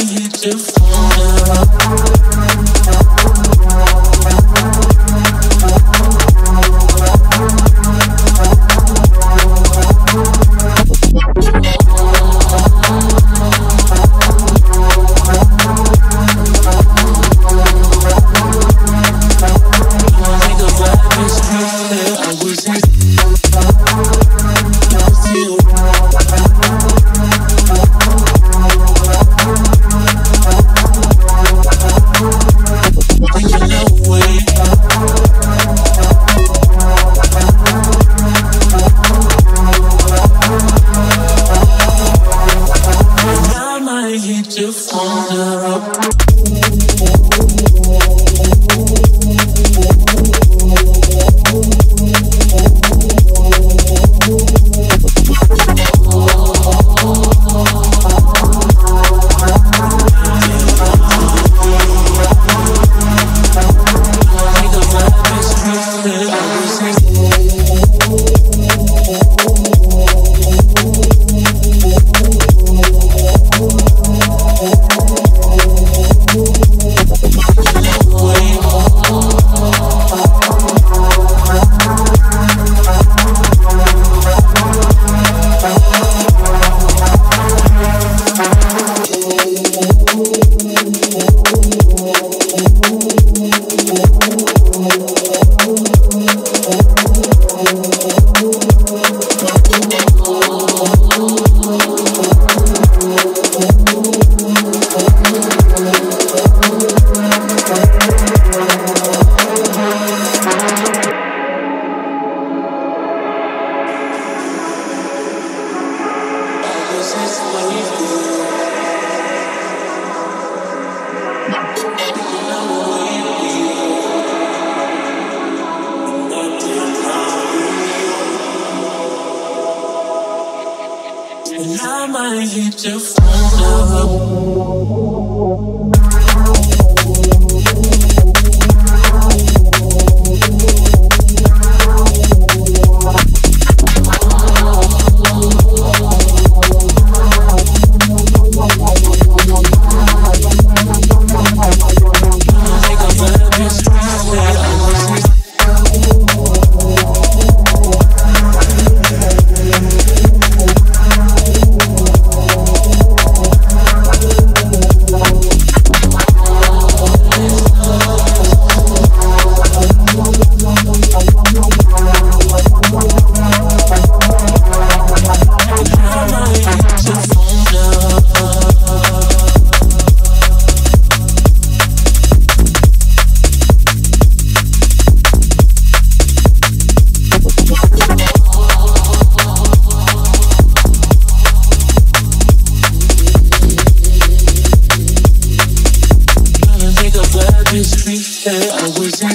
you to fall. song. And I might hit your phone. Gonna take